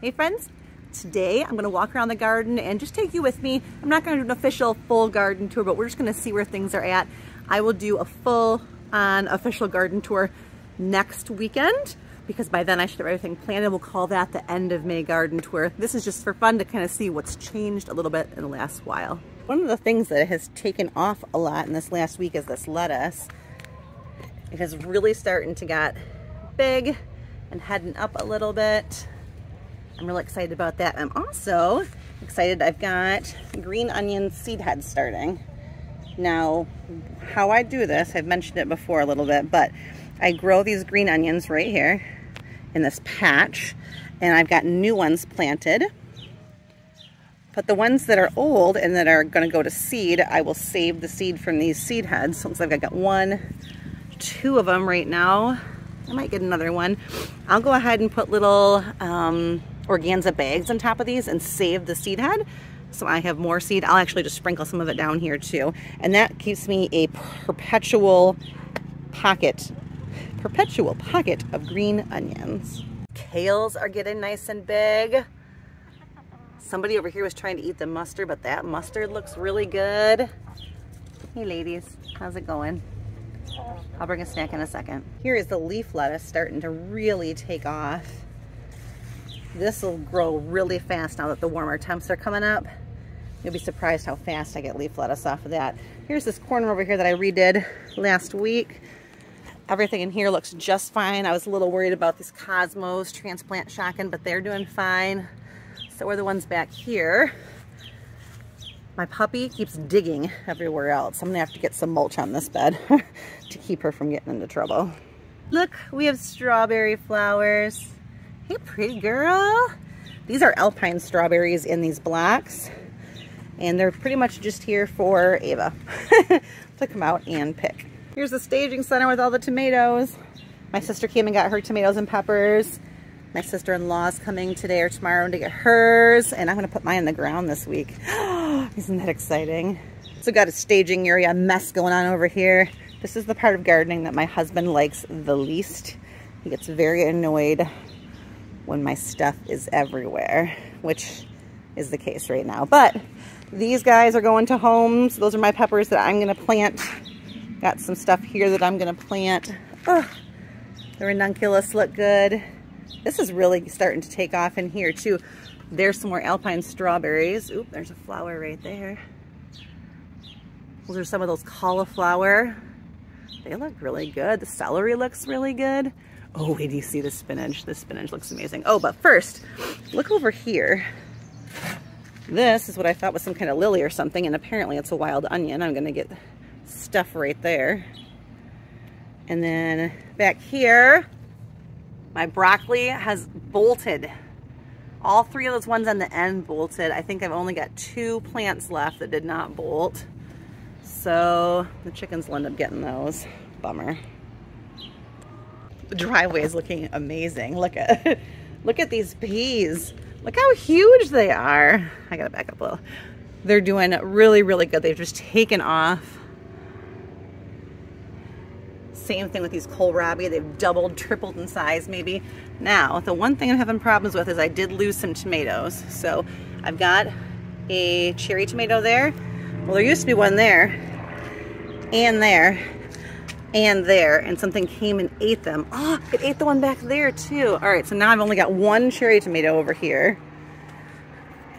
Hey friends, today I'm gonna walk around the garden and just take you with me. I'm not gonna do an official full garden tour, but we're just gonna see where things are at. I will do a full on official garden tour next weekend because by then I should have everything planted. We'll call that the end of May garden tour. This is just for fun to kind of see what's changed a little bit in the last while. One of the things that has taken off a lot in this last week is this lettuce. It is really starting to get big and heading up a little bit. I'm really excited about that. I'm also excited I've got green onion seed heads starting. Now, how I do this, I've mentioned it before a little bit, but I grow these green onions right here in this patch, and I've got new ones planted. But the ones that are old and that are gonna go to seed, I will save the seed from these seed heads. So looks like I got one, two of them right now. I might get another one. I'll go ahead and put little um, organza bags on top of these and save the seed head. So I have more seed. I'll actually just sprinkle some of it down here too. And that keeps me a perpetual pocket, perpetual pocket of green onions. Kales are getting nice and big. Somebody over here was trying to eat the mustard, but that mustard looks really good. Hey ladies, how's it going? I'll bring a snack in a second. Here is the leaf lettuce starting to really take off. This will grow really fast now that the warmer temps are coming up. You'll be surprised how fast I get leaf lettuce off of that. Here's this corner over here that I redid last week. Everything in here looks just fine. I was a little worried about these cosmos transplant shocking, but they're doing fine. So we're the ones back here. My puppy keeps digging everywhere else. I'm gonna have to get some mulch on this bed to keep her from getting into trouble. Look, we have strawberry flowers. Hey, pretty girl. These are alpine strawberries in these blocks. And they're pretty much just here for Ava to come out and pick. Here's the staging center with all the tomatoes. My sister came and got her tomatoes and peppers. My sister-in-law's coming today or tomorrow to get hers. And I'm gonna put mine in the ground this week. Isn't that exciting? So got a staging area mess going on over here. This is the part of gardening that my husband likes the least. He gets very annoyed when my stuff is everywhere, which is the case right now. But these guys are going to homes. Those are my peppers that I'm gonna plant. Got some stuff here that I'm gonna plant. Oh, the ranunculus look good. This is really starting to take off in here too. There's some more alpine strawberries. Oop, there's a flower right there. Those are some of those cauliflower. They look really good. The celery looks really good. Oh, wait, do you see the spinach? The spinach looks amazing. Oh, but first, look over here. This is what I thought was some kind of lily or something, and apparently it's a wild onion. I'm gonna get stuff right there. And then back here, my broccoli has bolted. All three of those ones on the end bolted. I think I've only got two plants left that did not bolt. So the chickens will end up getting those. Bummer. The driveway is looking amazing. Look at look at these peas. Look how huge they are. I gotta back up a little. They're doing really, really good. They've just taken off. Same thing with these kohlrabi. They've doubled, tripled in size maybe. Now, the one thing I'm having problems with is I did lose some tomatoes. So I've got a cherry tomato there. Well, there used to be one there and there and there and something came and ate them. Oh, it ate the one back there too. All right, so now I've only got one cherry tomato over here.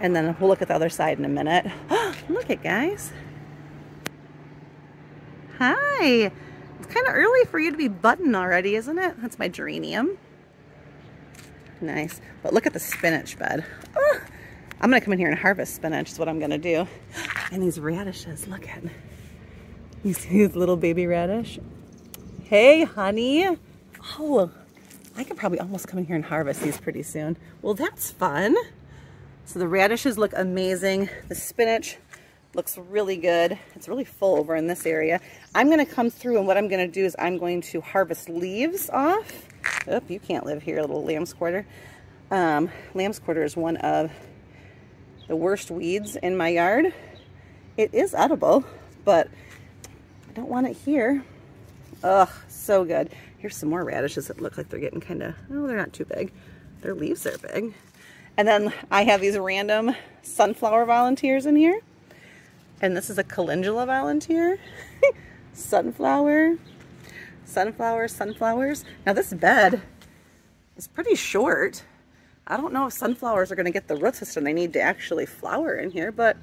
And then we'll look at the other side in a minute. Oh, look at guys. Hi. It's kind of early for you to be button already, isn't it? That's my geranium. Nice. But look at the spinach bed. Oh, I'm going to come in here and harvest spinach is what I'm going to do. And these radishes, look at You see this little baby radish? Hey, honey. Oh, I could probably almost come in here and harvest these pretty soon. Well, that's fun. So the radishes look amazing. The spinach looks really good. It's really full over in this area. I'm gonna come through and what I'm gonna do is I'm going to harvest leaves off. Oh, you can't live here, little lamb's quarter. Um, lamb's quarter is one of the worst weeds in my yard. It is edible, but I don't want it here. Ugh, so good. Here's some more radishes that look like they're getting kind of, oh, they're not too big. Their leaves are big. And then I have these random sunflower volunteers in here. And this is a calendula volunteer. sunflower, sunflower, sunflowers. Now this bed is pretty short. I don't know if sunflowers are going to get the root system they need to actually flower in here, but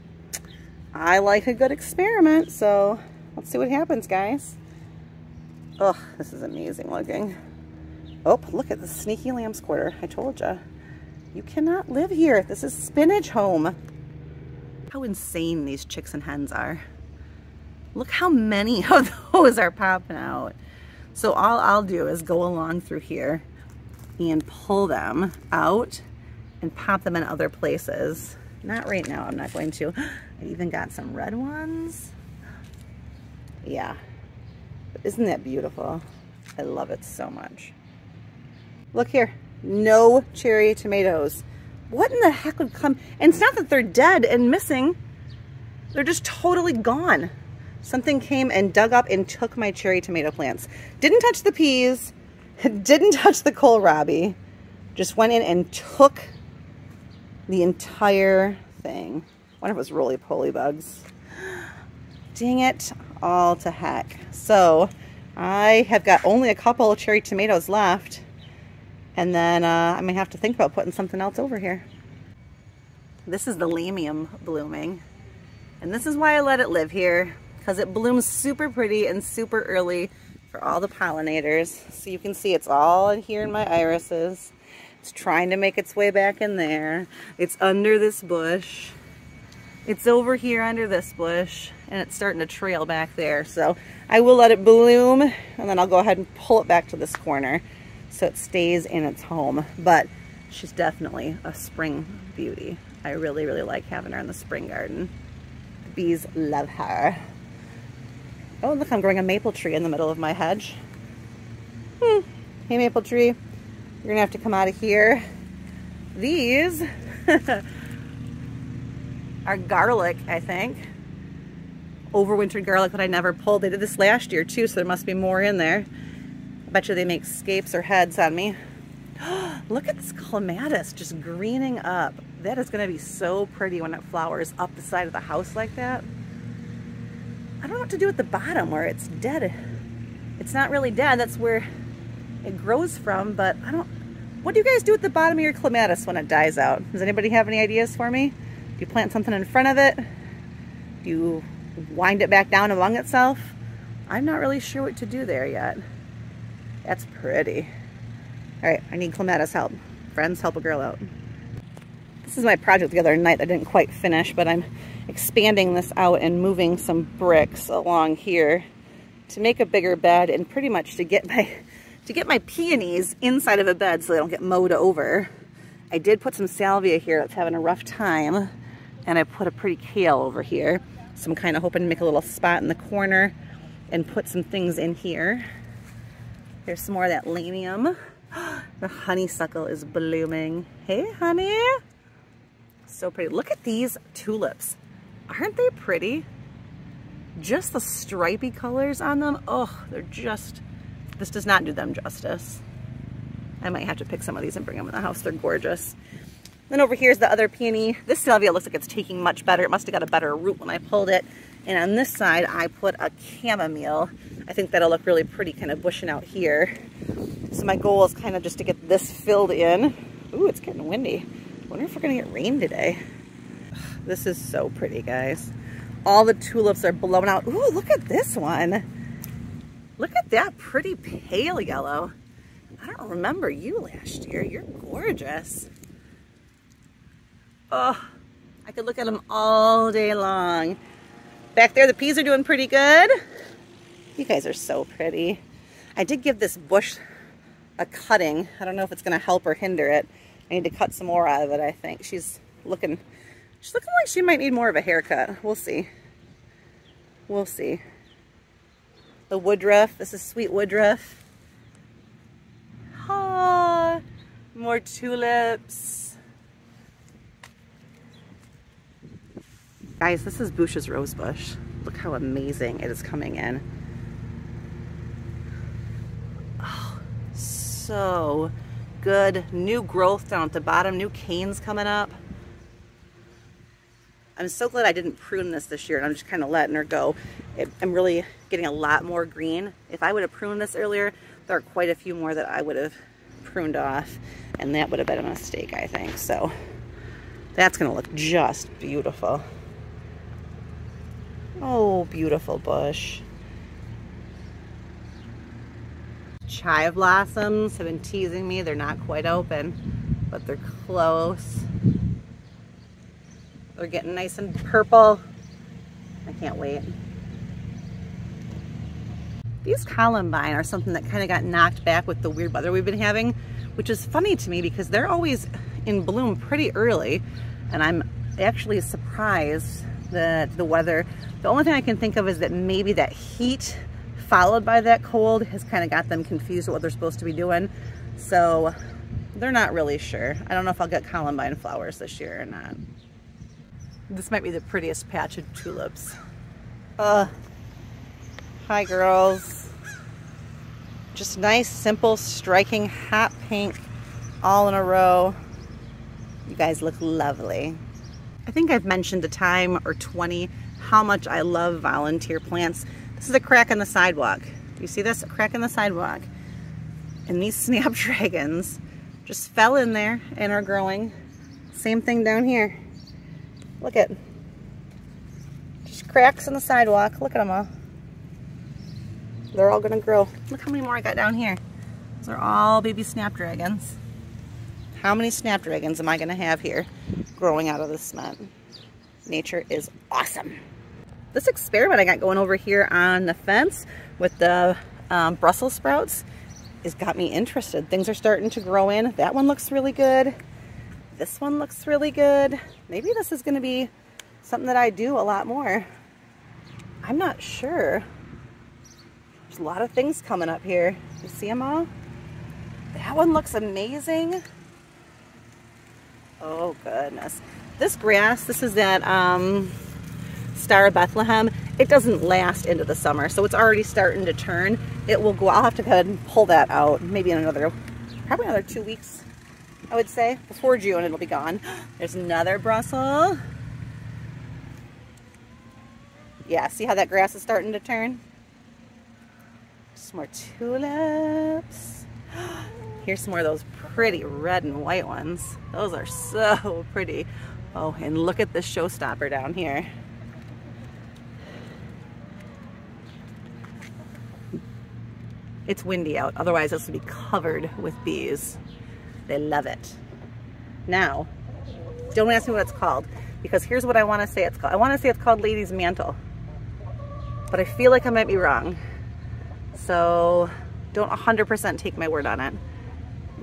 I like a good experiment, so let's see what happens, guys. Oh, this is amazing looking. Oh, look at the sneaky lamb's quarter. I told you. You cannot live here. This is spinach home. How insane these chicks and hens are. Look how many of those are popping out. So all I'll do is go along through here and pull them out and pop them in other places. Not right now, I'm not going to. I even got some red ones. Yeah, isn't that beautiful? I love it so much. Look here, no cherry tomatoes. What in the heck would come? And it's not that they're dead and missing. They're just totally gone. Something came and dug up and took my cherry tomato plants. Didn't touch the peas, didn't touch the kohlrabi, just went in and took the entire thing. I wonder if it was roly-poly bugs. Dang it, all to heck. So I have got only a couple of cherry tomatoes left. And then uh, I may have to think about putting something else over here. This is the lamium blooming. And this is why I let it live here. Because it blooms super pretty and super early for all the pollinators. So you can see it's all in here in my irises. It's trying to make its way back in there. It's under this bush. It's over here under this bush and it's starting to trail back there. So I will let it bloom and then I'll go ahead and pull it back to this corner so it stays in its home. But she's definitely a spring beauty. I really, really like having her in the spring garden. The bees love her. Oh, look, I'm growing a maple tree in the middle of my hedge. Hmm. Hey, maple tree, you're gonna have to come out of here. These are garlic, I think. Overwintered garlic that I never pulled. They did this last year too, so there must be more in there. I bet you they make scapes or heads on me. Look at this clematis just greening up. That is gonna be so pretty when it flowers up the side of the house like that. I don't know what to do at the bottom where it's dead. It's not really dead, that's where it grows from, but I don't, what do you guys do at the bottom of your clematis when it dies out? Does anybody have any ideas for me? You plant something in front of it? Do you wind it back down among itself? I'm not really sure what to do there yet. That's pretty. All right, I need clematis help. Friends, help a girl out. This is my project the other night I didn't quite finish, but I'm expanding this out and moving some bricks along here to make a bigger bed and pretty much to get my to get my peonies inside of a bed so they don't get mowed over. I did put some salvia here that's having a rough time and I put a pretty kale over here. So I'm kind of hoping to make a little spot in the corner and put some things in here. There's some more of that lamium. the honeysuckle is blooming. Hey, honey. So pretty. Look at these tulips. Aren't they pretty? Just the stripy colors on them. Oh, they're just, this does not do them justice. I might have to pick some of these and bring them in the house. They're gorgeous. Then over here is the other peony. This salvia looks like it's taking much better. It must have got a better root when I pulled it. And on this side, I put a chamomile. I think that'll look really pretty kind of bushing out here. So my goal is kind of just to get this filled in. Ooh, it's getting windy. I wonder if we're gonna get rain today. This is so pretty, guys. All the tulips are blown out. Ooh, look at this one. Look at that pretty pale yellow. I don't remember you last year. You're gorgeous. Oh, I could look at them all day long. Back there, the peas are doing pretty good. You guys are so pretty. I did give this bush a cutting. I don't know if it's going to help or hinder it. I need to cut some more out of it, I think. She's looking She's looking like she might need more of a haircut. We'll see. We'll see. The woodruff. This is sweet woodruff. Ah, more tulips. Guys, this is Boucher's rosebush. Look how amazing it is coming in. Oh, so good. New growth down at the bottom, new canes coming up. I'm so glad I didn't prune this this year and I'm just kind of letting her go. It, I'm really getting a lot more green. If I would have pruned this earlier, there are quite a few more that I would have pruned off and that would have been a mistake, I think. So that's gonna look just beautiful. Oh, beautiful bush. Chive blossoms have been teasing me. They're not quite open, but they're close. They're getting nice and purple. I can't wait. These columbine are something that kind of got knocked back with the weird weather we've been having, which is funny to me because they're always in bloom pretty early. And I'm actually surprised that the weather, the only thing I can think of is that maybe that heat followed by that cold has kind of got them confused with what they're supposed to be doing. So they're not really sure. I don't know if I'll get columbine flowers this year or not. This might be the prettiest patch of tulips. Uh, hi girls. Just nice, simple, striking, hot pink all in a row. You guys look lovely. I think I've mentioned a time or 20 how much I love volunteer plants. This is a crack in the sidewalk. Do you see this? A crack in the sidewalk. And these snapdragons just fell in there and are growing. Same thing down here. Look at, just cracks in the sidewalk. Look at them all. They're all gonna grow. Look how many more I got down here. Those are all baby snapdragons. How many snapdragons am I gonna have here growing out of this cement? Nature is awesome. This experiment I got going over here on the fence with the um, Brussels sprouts has got me interested. Things are starting to grow in. That one looks really good. This one looks really good. Maybe this is going to be something that I do a lot more. I'm not sure. There's a lot of things coming up here. You see them all? That one looks amazing. Oh goodness. This grass, this is that um, Star of Bethlehem. It doesn't last into the summer, so it's already starting to turn. It will go, I'll have to go ahead and pull that out maybe in another, probably another two weeks. I would say. Before June, it'll be gone. There's another Brussels. Yeah, see how that grass is starting to turn? Some more tulips. Here's some more of those pretty red and white ones. Those are so pretty. Oh, and look at this showstopper down here. It's windy out, otherwise this would be covered with bees. They love it. Now, don't ask me what it's called because here's what I want to say it's called. I want to say it's called Lady's Mantle, but I feel like I might be wrong. So don't 100% take my word on it.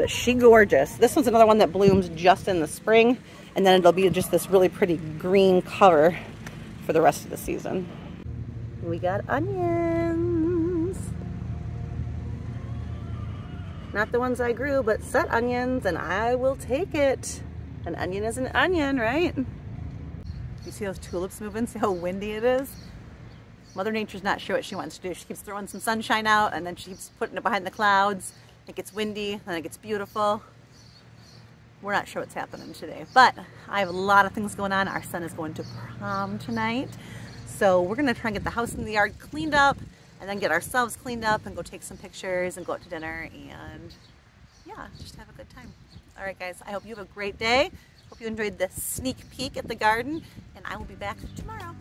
But she gorgeous. This one's another one that blooms just in the spring and then it'll be just this really pretty green cover for the rest of the season. We got onions. Not the ones I grew, but set onions, and I will take it. An onion is an onion, right? You see those tulips moving? See how windy it is? Mother Nature's not sure what she wants to do. She keeps throwing some sunshine out, and then she keeps putting it behind the clouds. It gets windy, then it gets beautiful. We're not sure what's happening today, but I have a lot of things going on. Our son is going to prom tonight. So we're gonna try and get the house and the yard cleaned up and then get ourselves cleaned up and go take some pictures and go out to dinner and yeah, just have a good time. All right, guys, I hope you have a great day. Hope you enjoyed this sneak peek at the garden, and I will be back tomorrow.